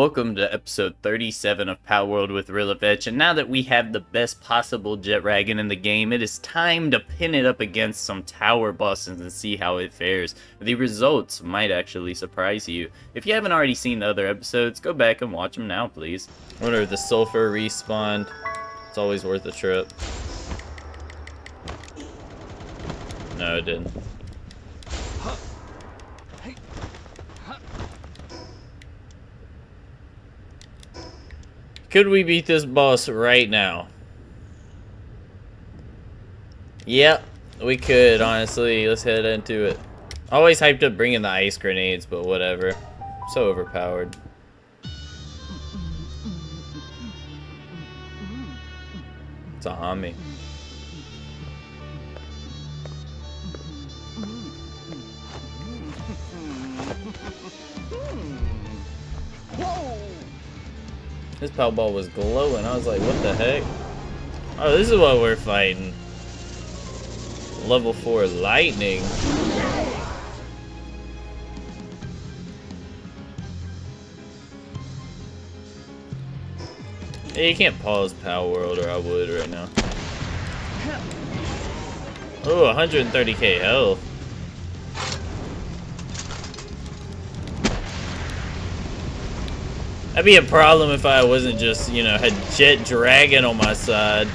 Welcome to episode 37 of Palworld with Realivech, and now that we have the best possible Jetragon in the game, it is time to pin it up against some tower bosses and see how it fares. The results might actually surprise you. If you haven't already seen the other episodes, go back and watch them now, please. Wonder if the sulfur respawned. It's always worth a trip. No, it didn't. Could we beat this boss right now? Yep, we could, honestly. Let's head into it. Always hyped up bringing the ice grenades, but whatever. So overpowered. It's a homie. This power ball was glowing. I was like, what the heck? Oh, this is what we're fighting. Level 4 lightning. You can't pause Palworld or I would right now. Oh, 130k health. That'd be a problem if I wasn't just, you know, had Jetragon on my side.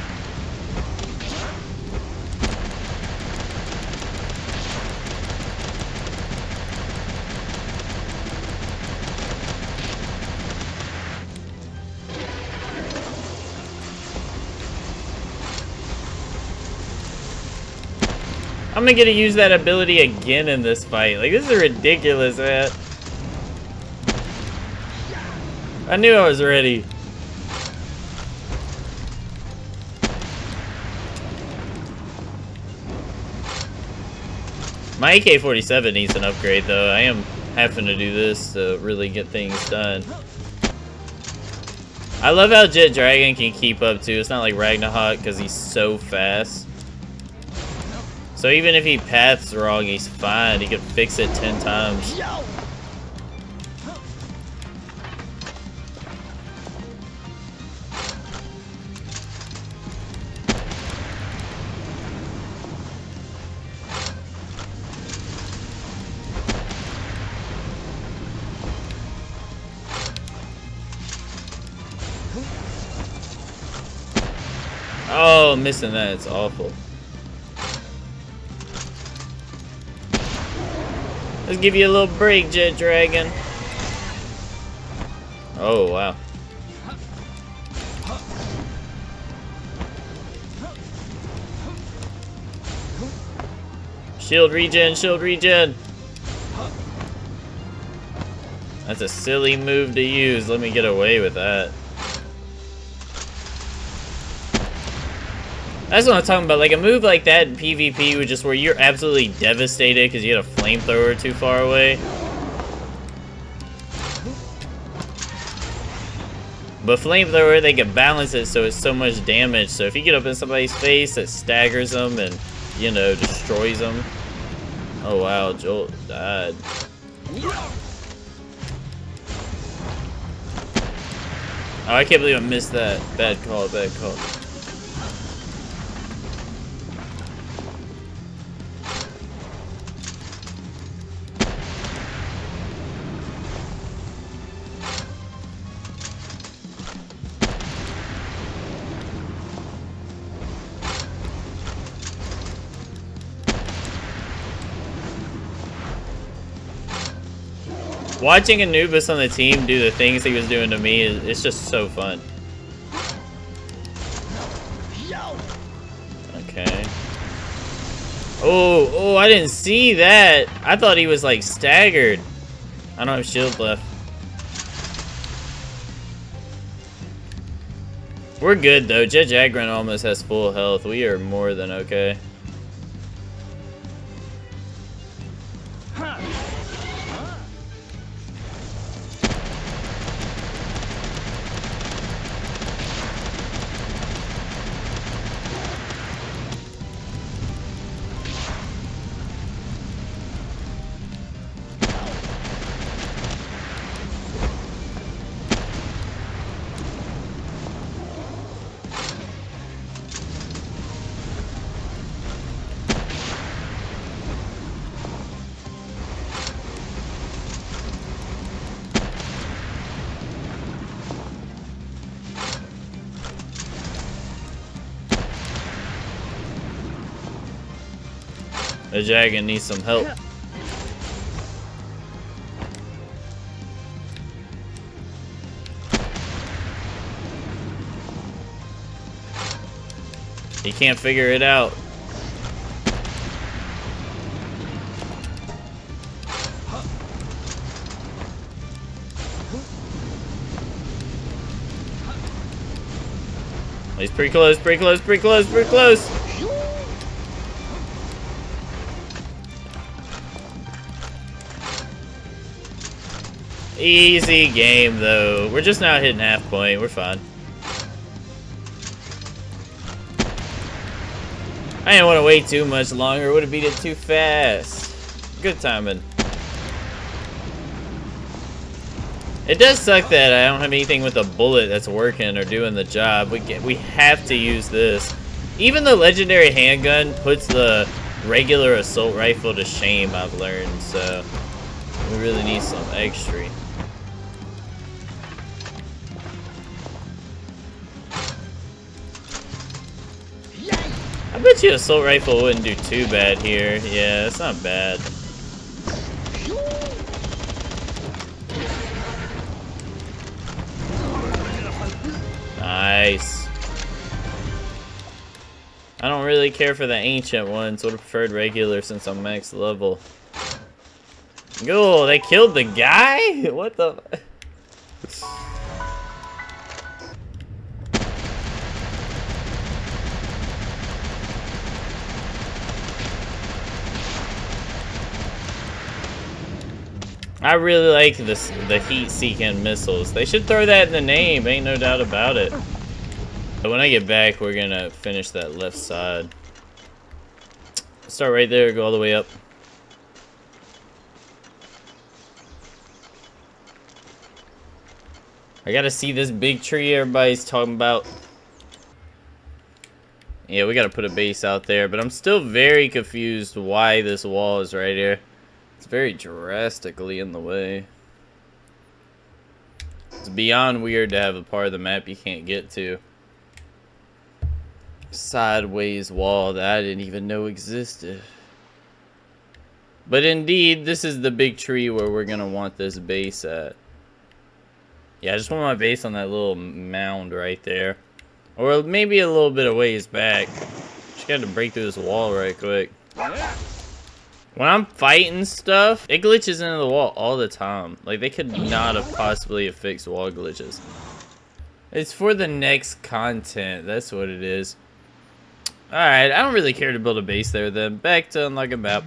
I'm gonna get to use that ability again in this fight. Like, this is ridiculous, man. I knew I was ready. My AK-47 needs an upgrade, though. I am having to do this to really get things done. I love how Jetragon can keep up, too. It's not like Ragnahawk, because he's so fast. So even if he paths wrong, he's fine. He can fix it 10 times. Oh, missing that. It's awful. Let's give you a little break, Jetragon. Oh, wow. Shield regen, shield regen. That's a silly move to use. Let me get away with that. That's what I'm talking about. Like a move like that in PvP, which is where you're absolutely devastated because you had a flamethrower too far away. But flamethrower, they can balance it so it's so much damage. So if you get up in somebody's face, it staggers them and, you know, destroys them. Oh wow, Jolt died. Oh, I can't believe I missed that. Bad call, bad call. Watching Anubis on the team do the things he was doing to me, is it's just so fun. Okay. Oh, oh, I didn't see that. I thought he was like staggered. I don't have shield left. We're good though. Jetragon almost has full health. We are more than okay. The dragon needs some help. He can't figure it out. He's pretty close, pretty close, pretty close, pretty close. Easy game, though. We're just now hitting half point. We're fine. I didn't want to wait too much longer. Would have beat it too fast. Good timing. It does suck that I don't have anything with a bullet that's working or doing the job. We get, we have to use this. Even the legendary handgun puts the regular assault rifle to shame, I've learned, so we really need some extra. I bet you assault rifle wouldn't do too bad here. Yeah, it's not bad. Nice. I don't really care for the ancient ones. Would have preferred regular since I'm max level. Oh, they killed the guy? What the... I really like this the heat-seeking missiles. They should throw that in the name, ain't no doubt about it. But when I get back, we're gonna finish that left side. Start right there, go all the way up. I gotta see this big tree everybody's talking about. Yeah, we gotta put a base out there, but I'm still very confused why this wall is right here. It's very drastically in the way. It's beyond weird to have a part of the map you can't get to. Sideways wall that I didn't even know existed. But indeed, this is the big tree where we're going to want this base at. Yeah, I just want my base on that little mound right there. Or maybe a little bit of ways back. Just got to break through this wall right quick. When I'm fighting stuff, it glitches into the wall all the time. Like, they could not have possibly have fixed wall glitches. It's for the next content. That's what it is. Alright, I don't really care to build a base there then. Back to unlock a map.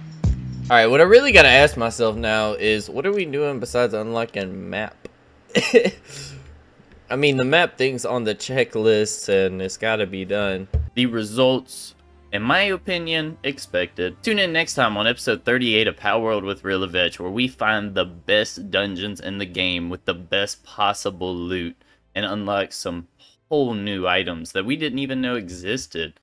Alright, what I really gotta ask myself now is, what are we doing besides unlocking map? I mean, the map thing's on the checklist and it's gotta be done. The results in my opinion, expected. Tune in next time on episode 38 of Palworld with Realivech, where we find the best dungeons in the game with the best possible loot and unlock some whole new items that we didn't even know existed.